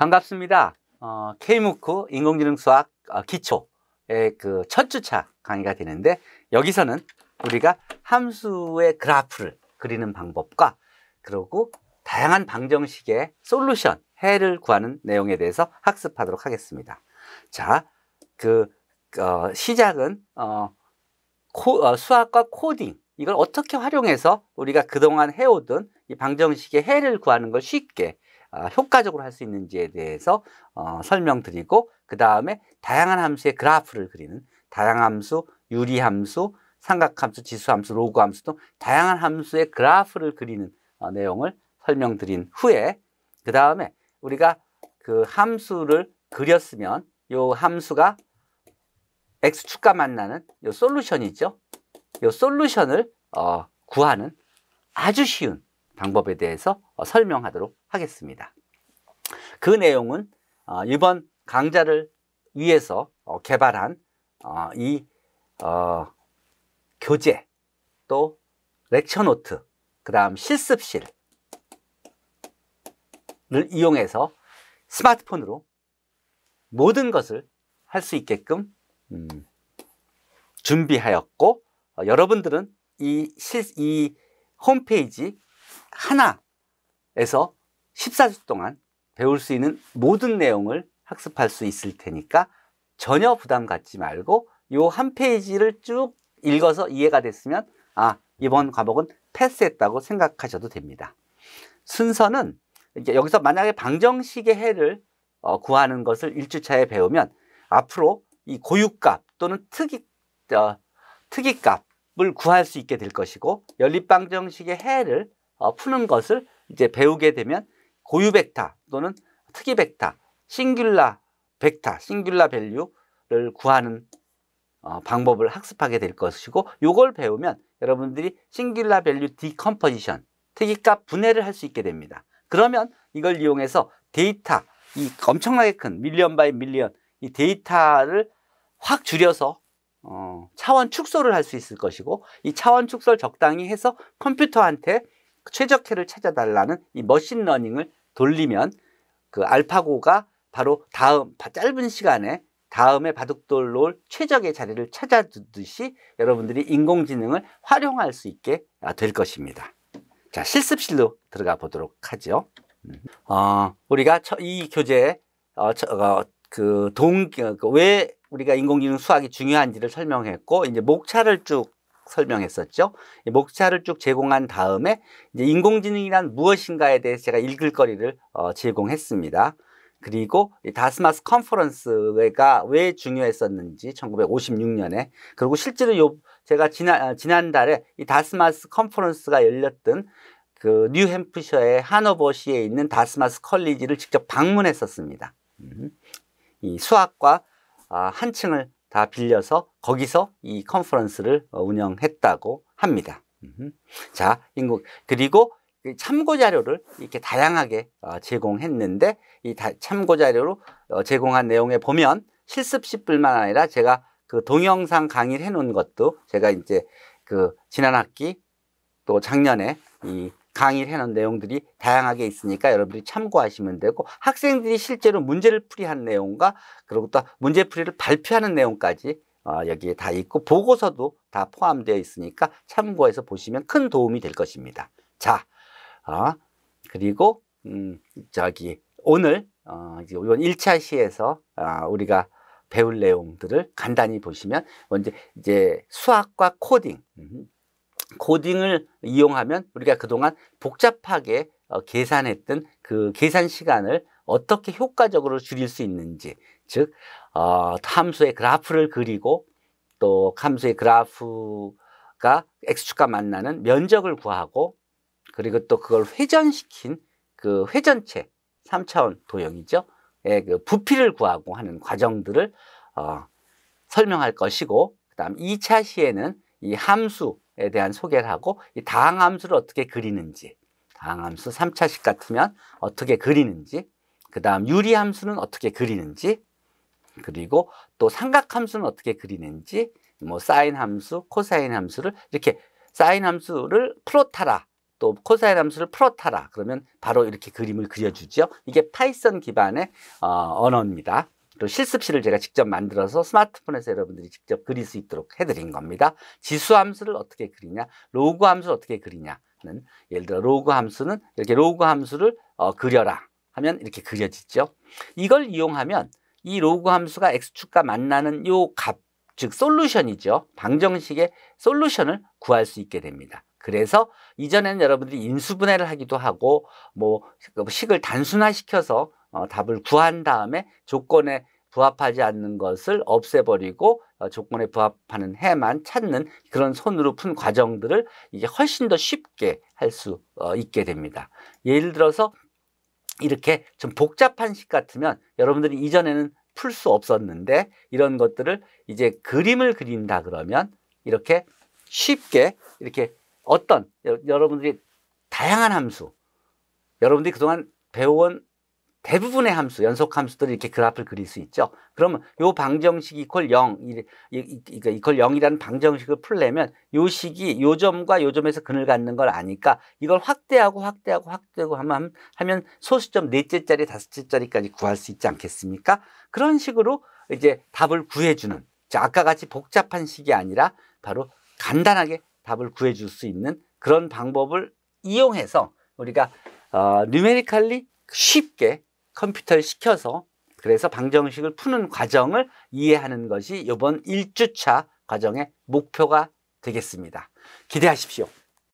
반갑습니다. 어, K무크 인공지능 수학 어, 기초의 그 첫 주차 강의가 되는데 여기서는 우리가 함수의 그래프를 그리는 방법과 그리고 다양한 방정식의 솔루션, 해를 구하는 내용에 대해서 학습하도록 하겠습니다. 자, 그 어, 시작은 어, 코, 어, 수학과 코딩 이걸 어떻게 활용해서 우리가 그동안 해오던 이 방정식의 해를 구하는 걸 쉽게 어, 효과적으로 할 수 있는지에 대해서 어, 설명드리고 그 다음에 다양한 함수의 그래프를 그리는 다양함수, 유리함수, 삼각함수, 지수함수, 로그함수 등 다양한 함수의 그래프를 그리는 어, 내용을 설명드린 후에 그 다음에 우리가 그 함수를 그렸으면 이 함수가 x축과 만나는 이 솔루션이죠. 이 솔루션을 어, 구하는 아주 쉬운 방법에 대해서 어, 설명하도록 하겠습니다. 그 내용은 어, 이번 강좌를 위해서 어, 개발한 어, 이 어, 교재 또 lecture note 그 다음 실습실을 이용해서 스마트폰으로 모든 것을 할 수 있게끔 음, 준비하였고 어, 여러분들은 이, 실, 이 홈페이지 하나에서 14주 동안 배울 수 있는 모든 내용을 학습할 수 있을 테니까 전혀 부담 갖지 말고 이한 페이지를 쭉 읽어서 이해가 됐으면 아 이번 과목은 패스했다고 생각하셔도 됩니다. 순서는 여기서 만약에 방정식의 해를 어, 구하는 것을 1주차에 배우면 앞으로 이 고유값 또는 특이, 어, 특이값을 구할 수 있게 될 것이고 연립방정식의 해를 어, 푸는 것을 이제 배우게 되면 고유 벡터 또는 특이 벡터, singular vector, singular value를 구하는 어, 방법을 학습하게 될 것이고 이걸 배우면 여러분들이 singular value decomposition, 특이값 분해를 할 수 있게 됩니다. 그러면 이걸 이용해서 데이터, 이 엄청나게 큰 million by million 이 데이터를 확 줄여서 어, 차원 축소를 할 수 있을 것이고 이 차원 축소를 적당히 해서 컴퓨터한테 최적해를 찾아달라는 이 machine learning을 돌리면 그 알파고가 바로 다음 짧은 시간에 다음에 바둑돌 놓을 최적의 자리를 찾아주듯이 여러분들이 인공지능을 활용할 수 있게 될 것입니다. 자, 실습실로 들어가 보도록 하죠. 음. 어, 우리가 이 교재 어, 어, 그 동, 그 왜 우리가 인공지능 수학이 중요한지를 설명했고, 이제 목차를 쭉 설명했었죠. 목차를 쭉 제공한 다음에 이제 인공지능이란 무엇인가에 대해서 제가 읽을 거리를 어, 제공했습니다. 그리고 이 다스마스 컨퍼런스가 왜 중요했었는지 1956년에 그리고 실제로 요 제가 지난 아, 지난달에 이 다스마스 컨퍼런스가 열렸던 그 뉴햄프셔의 하노버시에 있는 다스마스 컬리지를 직접 방문했었습니다. 음. 이 수학과 아, 한 층을 다 빌려서 거기서 이 컨퍼런스를 어, 운영했다고 합니다. 자, 그리고 참고 자료를 이렇게 다양하게 어, 제공했는데 이 참고 자료로 어, 제공한 내용에 보면 실습시뿐만 아니라 제가 그 동영상 강의를 해놓은 것도 제가 이제 그 지난 학기 또 작년에 이 강의를 해놓은 내용들이 다양하게 있으니까 여러분들이 참고하시면 되고 학생들이 실제로 문제를 풀이한 내용과 그리고 또 문제 풀이를 발표하는 내용까지 어, 여기에 다 있고 보고서도 다 포함되어 있으니까 참고해서 보시면 큰 도움이 될 것입니다. 자, 어, 그리고 음, 저기 오늘 어, 이번 1차 시에서 어, 우리가 배울 내용들을 간단히 보시면 먼저 이제 수학과 코딩 음, 코딩을 이용하면 우리가 그동안 복잡하게 어, 계산했던 그 계산 시간을 어떻게 효과적으로 줄일 수 있는지 즉 어, 함수의 그래프를 그리고 또 함수의 그래프가 x축과 만나는 면적을 구하고 그리고 또 그걸 회전시킨 그 회전체 3차원 도형이죠. 예, 그 부피를 구하고 하는 과정들을 어, 설명할 것이고 그 다음 2차 시에는 이 함수에 대한 소개를 하고 이 다항함수를 어떻게 그리는지 다항함수 3차식 같으면 어떻게 그리는지 그 다음 유리함수는 어떻게 그리는지 그리고 또 삼각함수는 어떻게 그리는지 뭐 사인 함수, 코사인 함수를 이렇게 사인 함수를 plot하라 또 코사인 함수를 plot해라. 그러면 바로 이렇게 그림을 그려주죠. 이게 파이썬 기반의 어, 언어입니다. 또 실습실을 제가 직접 만들어서 스마트폰에서 여러분들이 직접 그릴 수 있도록 해드린 겁니다. 지수 함수를 어떻게 그리냐, 로그 함수를 어떻게 그리냐는 예를 들어 로그 함수는 이렇게 로그 함수를 어, 그려라 하면 이렇게 그려지죠. 이걸 이용하면 이 로그 함수가 x축과 만나는 요 값, 즉 솔루션이죠. 방정식의 솔루션을 구할 수 있게 됩니다. 그래서 이전에는 여러분들이 인수분해를 하기도 하고 뭐 식을 단순화시켜서 어, 답을 구한 다음에 조건에 부합하지 않는 것을 없애버리고 어, 조건에 부합하는 해만 찾는 그런 손으로 푼 과정들을 이제 훨씬 더 쉽게 할 수 어, 있게 됩니다. 예를 들어서 이렇게 좀 복잡한 식 같으면 여러분들이 이전에는 풀 수 없었는데 이런 것들을 이제 그림을 그린다 그러면 이렇게 쉽게 이렇게 어떤 여러분들이 다양한 함수 여러분들이 그동안 배워온 대부분의 함수, 연속 함수들이 이렇게 그래프를 그릴 수 있죠. 그러면 요 방정식 이퀄 0, 그러니까 이퀄 0이라는 방정식을 풀려면 요 식이 요 점과 요 점에서 근을 갖는 걸 아니까 이걸 확대하고 확대하고 확대하고 하면, 하면 소수점 넷째 자리, 다섯째 자리까지 구할 수 있지 않겠습니까? 그런 식으로 이제 답을 구해주는, 자, 아까 같이 복잡한 식이 아니라 바로 간단하게 답을 구해줄 수 있는 그런 방법을 이용해서 우리가 어, 뉴메리칼리 쉽게 컴퓨터를 시켜서 그래서 방정식을 푸는 과정을 이해하는 것이 이번 1주차 과정의 목표가 되겠습니다. 기대하십시오.